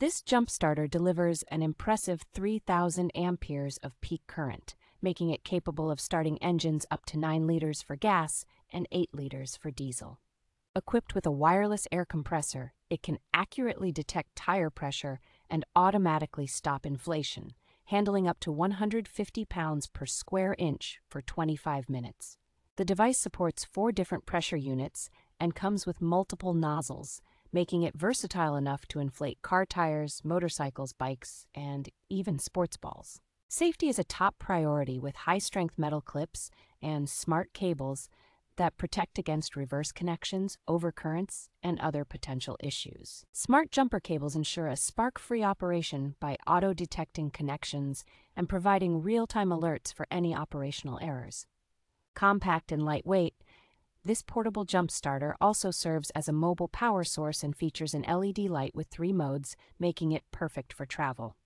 This jump starter delivers an impressive 3000 amperes of peak current, making it capable of starting engines up to 9 liters for gas and 8 liters for diesel. Equipped with a wireless air compressor, it can accurately detect tire pressure and automatically stop inflation, handling up to 150 pounds per square inch for 25 minutes. The device supports four different pressure units and comes with multiple nozzles, making it versatile enough to inflate car tires, motorcycles, bikes, and even sports balls. Safety is a top priority with high strength metal clips and smart cables that protect against reverse connections, overcurrents, and other potential issues. Smart jumper cables ensure a spark free operation by auto detecting connections and providing real time alerts for any operational errors. Compact and lightweight, this portable jump starter also serves as a mobile power source and features an LED light with three modes, making it perfect for travel.